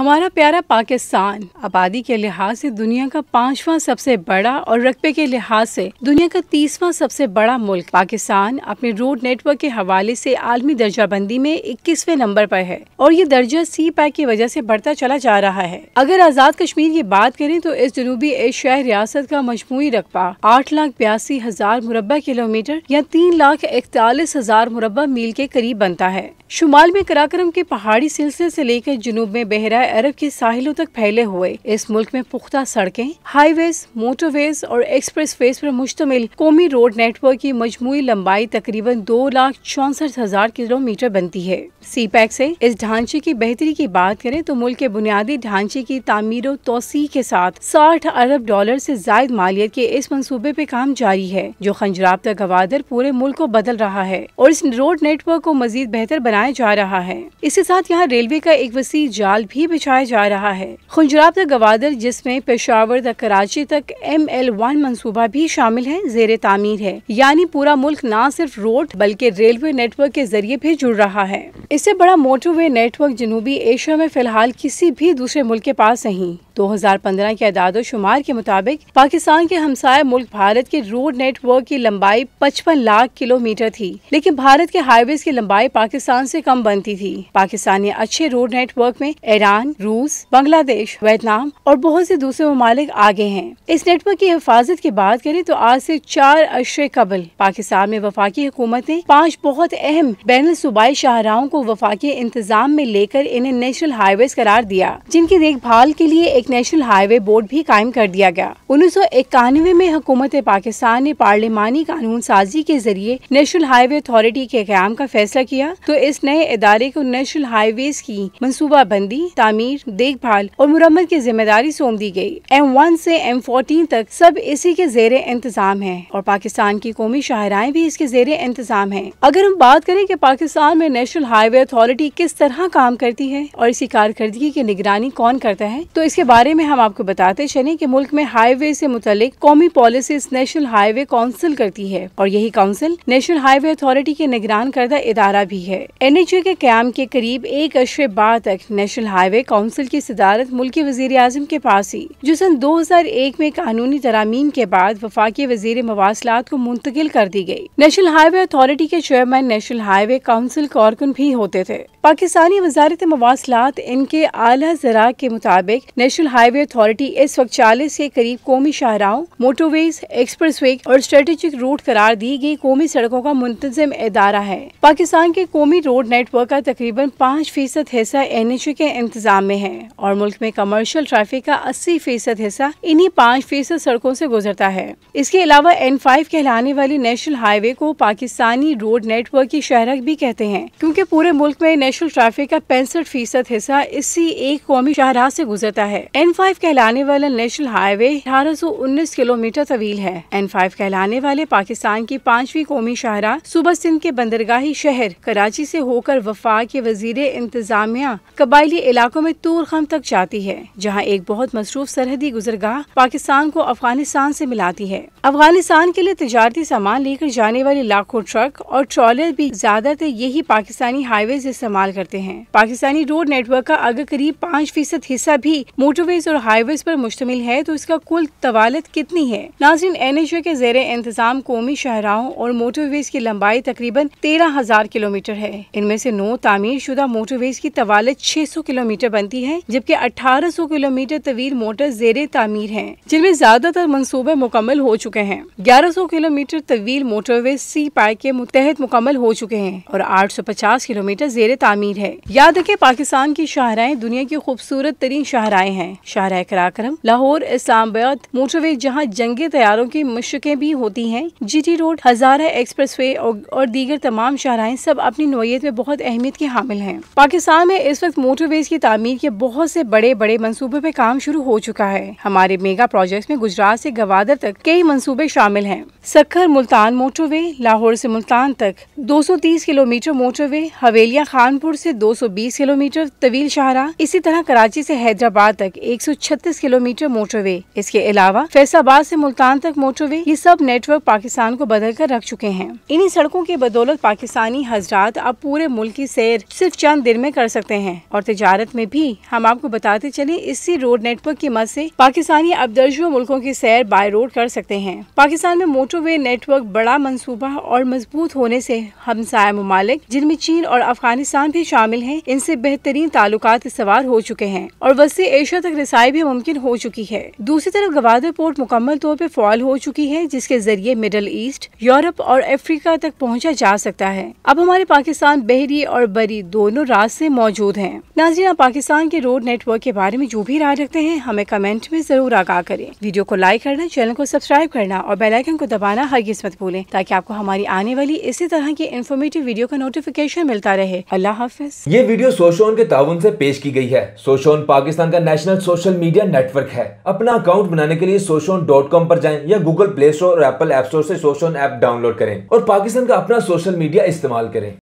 हमारा प्यारा पाकिस्तान आबादी के लिहाज से दुनिया का पांचवा सबसे बड़ा और रकबे के लिहाज से दुनिया का तीसवा सबसे बड़ा मुल्क पाकिस्तान अपने रोड नेटवर्क के हवाले से आलमी दर्जा बंदी में इक्कीसवे नंबर पर है और ये दर्जा सी पैक की वजह से बढ़ता चला जा रहा है। अगर आज़ाद कश्मीर की बात करें तो इस जनूबी एशियाई रियासत का मजमू रकबा आठ लाख बयासी हज़ार मुरबा किलोमीटर या तीन लाख इकतालीस हज़ार मुरबा मील के करीब बनता है। शुमाल में कराक्रम के पहाड़ी सिलसिले से लेकर जनूब में बहरा अरब के साहिलों तक फैले हुए इस मुल्क में पुख्ता सड़कें हाईवेज मोटरवेज और एक्सप्रेस वेज पर मुश्तमिल कौमी रोड नेटवर्क की मजमू लंबाई तकरीबन दो लाख चौसठ हज़ार किलोमीटर बनती है। सी पैक से इस ढांचे की बेहतरी की बात करें तो मुल्क के बुनियादी ढांचे की तामीर तोसी के साथ साठ अरब डॉलर से जायद मालियत के इस मनसूबे पे काम जारी है, जो खंजराब तक गवादर पूरे मुल्क को बदल रहा है और इस रोड नेटवर्क को मजीद बेहतर बनाया जा रहा है। इसके साथ यहाँ रेलवे का एक वसी जाल भी बिछाया जा रहा है। खुंजराब तक गवादर, जिसमें पेशावर तक कराची तक एम एल वन मनसूबा भी शामिल है, जेर तामीर है। यानी पूरा मुल्क न सिर्फ़ रोड, बल्कि रेलवे नेटवर्क के ज़रिए भी जुड़ रहा है। इससे बड़ा मोटरवे नेटवर्क जनूबी एशिया में फ़िलहाल किसी भी दूसरे मुल्क के पास नहीं। 2015 के अदाद शुमार के मुताबिक, पाकिस्तान के हमसाय मुल्क भारत के रोड नेटवर्क की लंबाई 55 लाख किलोमीटर थी, लेकिन भारत के हाईवे की लंबाई पाकिस्तान से कम बनती थी। पाकिस्तान ने अच्छे रोड नेटवर्क में ईरान रूस, बांग्लादेश, वियतनाम और बहुत से दूसरे ममालिक आगे हैं। इस नेटवर्क की हिफाजत की बात करें तो आज से चार अशरे कबल पाकिस्तान में वफाकी हुकूमत ने पाँच बहुत अहम बैन सूबाई शाहराहों को वफाकी इंतज़ाम में लेकर इन्हें नेशनल हाईवे करार दिया, जिनकी देखभाल के लिए एक नेशनल हाईवे बोर्ड भी कायम कर दिया गया। उन्नीस सौ इक्यानवे में हुकूमत पाकिस्तान ने पार्लिमानी कानून साजी के ज़रिए नेशनल हाईवे अथॉरिटी के क्याम का फैसला किया तो इस नए इदारे को नेशनल हाईवे की मनसूबा बंदी तामीर देखभाल और मुरम्मत की ज़िम्मेदारी सौंप दी गई एम वन ऐसी एम फोर्टीन तक सब इसी के जेर इंतज़ाम है और पाकिस्तान की कौमी शाहराएँ भी इसके जेर इंतज़ाम है। अगर हम बात करें की पाकिस्तान में नेशनल हाईवे अथॉरिटी किस तरह काम करती है और इसी कारकर्दगी की निगरानी कौन करता है तो इसके बारे में हम आपको बताते चले की मुल्क में हाईवे ऐसी मुतलिक कौमी पॉलिसीज़ नेशनल हाईवे काउंसिल करती है और यही काउंसिल नेशनल हाईवे अथॉरिटी के निगरान करदा इदारा भी है। एन एच ए के क्याम के करीब एक अशरे बाद तक नेशनल हाईवे काउंसिल की सदारत मुल्क वज़ीर आज़म के पास ही, जो सन दो हज़ार एक में कानूनी तरामीम के बाद वफाकी वज़ीर मवासलात को मुंतकिल कर दी गई नेशनल हाईवे अथॉरिटी के चेयरमैन नेशनल हाईवे काउंसिल कारकुन भी होते थे। पाकिस्तानी वजारत मवासलात इनके आला जरा के मुताबिक नेशनल हाईवे अथॉरिटी इस वक्त चालीस के करीब कौमी शाहराओं मोटरवेज एक्सप्रेस वे और स्ट्रेटेजिक रूट करार दी गई कौमी सड़कों का मुंतजिम इदारा है। पाकिस्तान के कौमी रोड नेटवर्क का तकरीबन पाँच फ़ीसद हिस्सा एन एच के इंतज़ाम में है और मुल्क में कमर्शियल ट्रैफ़िक का अस्सी फ़ीसद हिस्सा इन्हीं पाँच फ़ीसद सड़कों ऐसी गुजरता है। इसके अलावा एन फाइव कहलाने वाली नेशनल हाईवे को पाकिस्तानी रोड नेटवर्क की शहरक भी कहते हैं, क्यूँकी पूरे मुल्क में नेशनल ट्रैफ़िक का पैंसठ फ़ीसद हिस्सा इसी एक कौमी शाहराह से गुजरता है। एन फाइव कहलाने वाला नेशनल हाईवे अठारह सौ उन्नीस किलोमीटर तवील है। एन फाइव कहलाने वाले पाकिस्तान की पांचवी कौमी शाहरा सुबह सिंध के बंदरगाही शहर कराची से होकर वफा के वज़ीर इंतजामिया कबायली इलाकों में तूर खम तक जाती है, जहाँ एक बहुत मसरूफ सरहदी गुजरगाह पाकिस्तान को अफ़गानिस्तान से मिलाती है। अफ़गानिस्तान के लिए तजारती सामान लेकर जाने वाले लाखों ट्रक और ट्रॉलर भी ज़्यादातर यही पाकिस्तानी हाईवे इस्तेमाल करते हैं। पाकिस्तानी रोड नेटवर्क का अगर करीब पाँच फ़ीसद हिस्सा भी मोटरवेज और हाईवेज पर मुश्तमिल है तो इसका कुल तवालत कितनी है? नाजिन एन एच के जेर इंतज़ाम कौमी शहराओं और मोटरवेज की लंबाई तकरीबन तेरह हज़ार किलोमीटर है। इनमें से नौ तामीर शुदा मोटरवेज की तवालत छह सौ किलोमीटर बनती है, जबकि अठारह सौ किलोमीटर तवील मोटर जेर तामीर है, जिनमें ज़्यादातर मनसूबे मुकम्मल हो चुके हैं। ग्यारह सौ किलोमीटर तवील मोटरवेज सी पाई के मुतहद मुकम्मल हो चुके हैं और आठ सौ पचास किलोमीटर जेर तामीर है। याद रखे, पाकिस्तान की शाहराएँ दुनिया की खूबसूरत तरीन शाहराएँ हैं। शाहरा कराक्रम, लाहौर, इस्लामाबाद, मोटरवे जहाँ जंगी तैयारों की मशकें भी होती हैं, GT road, Hazara express way और दीगर तमाम शाहराएँ सब अपनी नोयत में बहुत अहमियत के हामिल हैं। पाकिस्तान में इस वक्त मोटरवेज की तमीर के बहुत से बड़े बड़े मनसूबे पे काम शुरू हो चुका है। हमारे मेगा प्रोजेक्ट में गुजरात से गवादर तक कई मनसूबे शामिल हैं। सखर मुल्तान मोटरवे, लाहौर से मुल्तान तक 230 किलोमीटर मोटरवे, हवेलिया खानपुर से 220 किलोमीटर, तवील शाहरा, इसी तरह कराची से हैदराबाद तक 136 किलोमीटर मोटरवे इसके अलावा फैसाबाद से मुल्तान तक मोटरवे ये सब नेटवर्क पाकिस्तान को बदल कर रख चुके हैं। इन्हीं सड़कों की बदौलत पाकिस्तानी हजरात अब पूरे मुल्क की सैर सिर्फ़ चंद दिन में कर सकते हैं। और तजारत में भी हम आपको बताते चले, इसी रोड नेटवर्क की मदद ऐसी पाकिस्तानी अब दर्जनों मुल्कों की सैर बाय रोड कर सकते हैं। पाकिस्तान में मोटरवे नेटवर्क बड़ा मनसूबा और मज़बूत होने ऐसी हमसाया ममालिक, जिनमें चीन और अफ़गानिस्तान भी शामिल हैं। इनसे बेहतरीन ताल्लुक सवार हो चुके हैं और वसी एशिया तक रसाई भी मुमकिन हो चुकी है। दूसरी तरफ़ गवादर पोर्ट मुकम्मल तौर पर फॉल हो चुकी है, जिसके ज़रिए मिडल ईस्ट, यूरोप और अफ्रीका तक पहुँचा जा सकता है। अब हमारे पाकिस्तान बहरी और बरी दोनों रास्ते मौजूद हैं। नाजीना पाकिस्तान के रोड नेटवर्क के बारे में जो भी राय रखते हैं, हमें कमेंट में ज़रूर आगाह करें। वीडियो को लाइक करना, चैनल को सब्सक्राइब करना और बेलाइकन को दबाना हर किस्मत भूलें, ताकि आपको हमारी आने वाली इसी तरह की इन्फॉर्मेटिव वीडियो का नोटिफिकेशन मिलता रहे। अल्लाह ये वीडियो सोशोन के ताउन से पेश की गई है। सोशोन पाकिस्तान का नेशनल सोशल मीडिया नेटवर्क है। अपना अकाउंट बनाने के लिए सोशोन डॉट कॉम पर जाए या गूगल प्ले स्टोर और एप्पल ऐप स्टोर ऐसी सोशोन ऐप डाउनलोड करें और पाकिस्तान का अपना सोशल मीडिया इस्तेमाल करें।